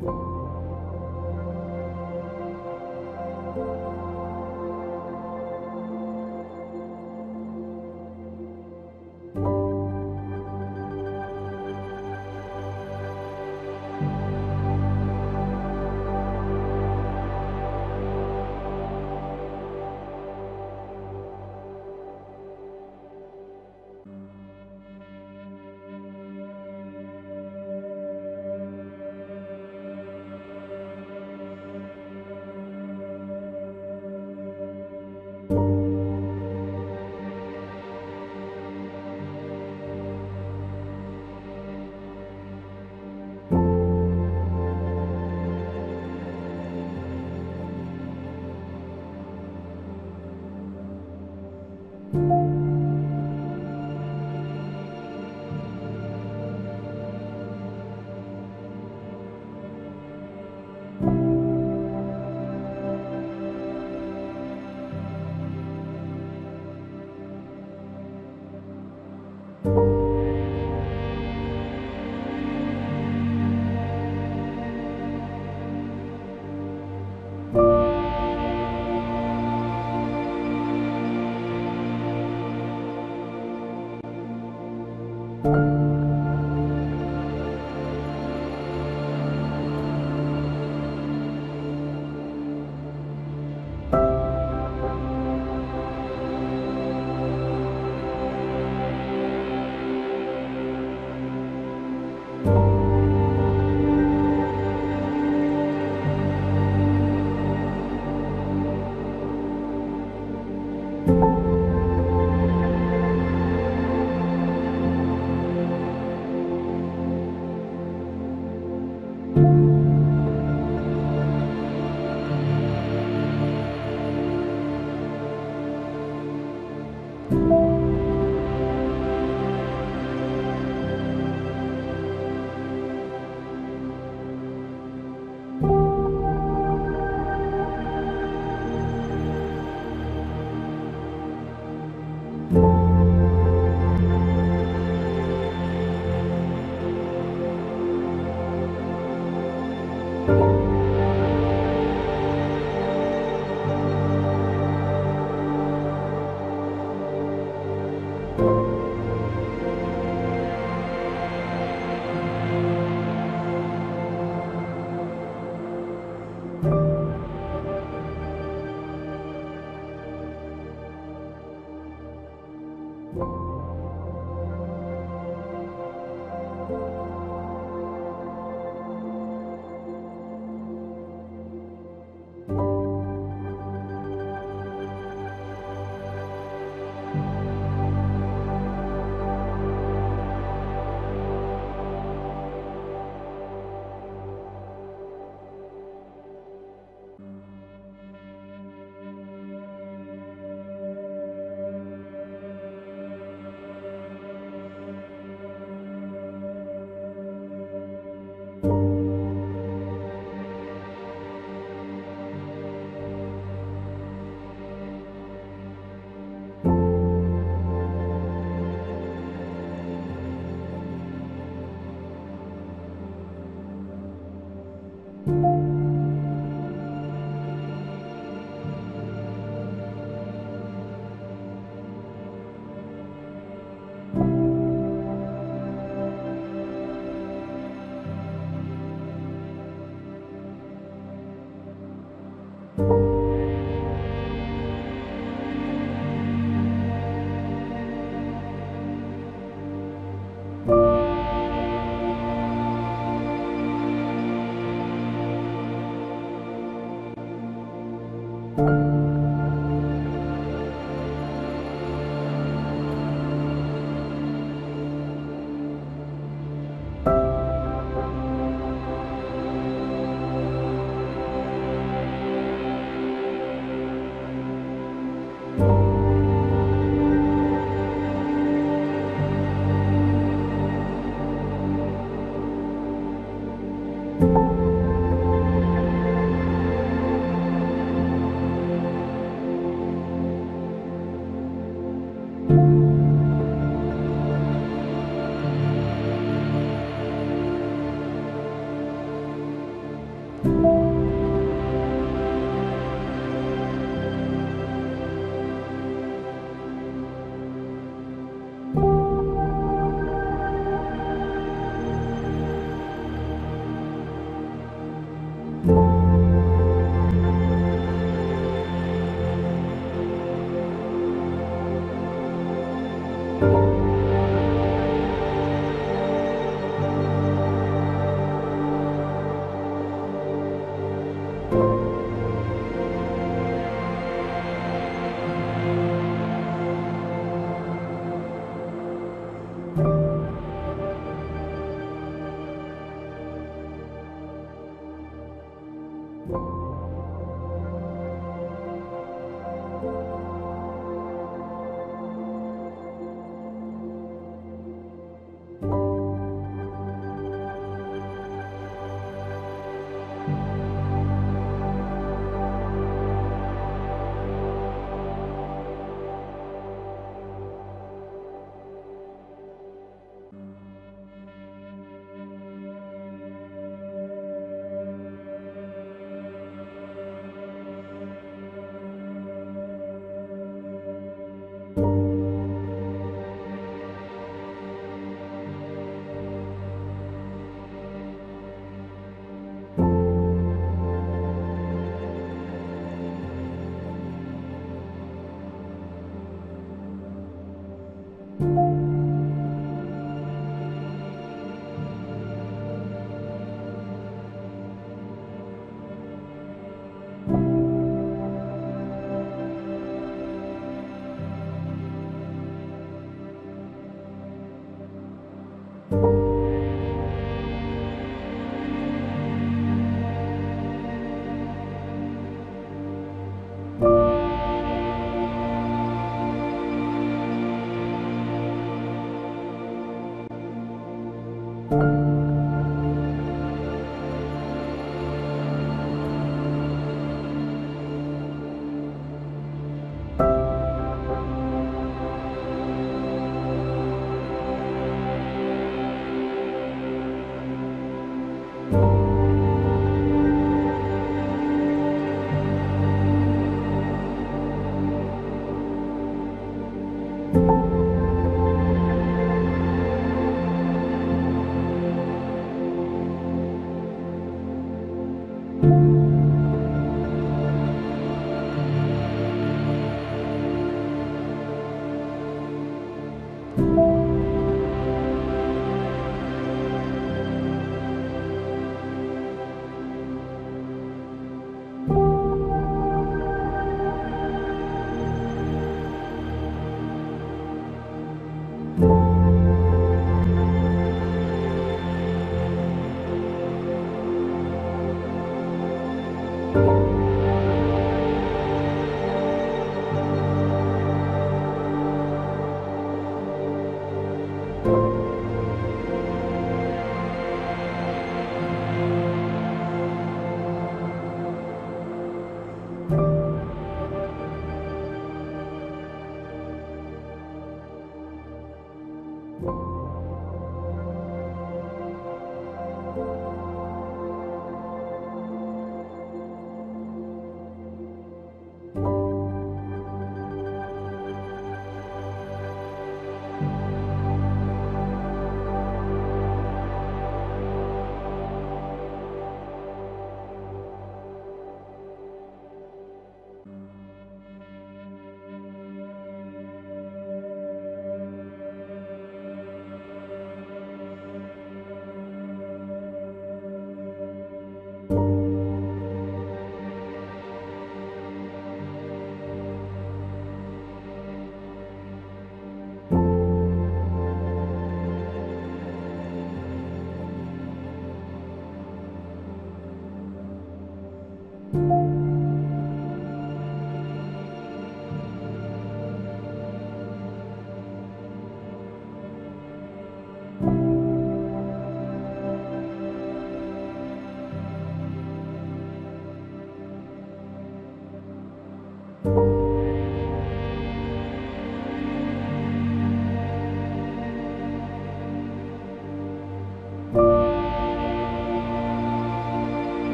you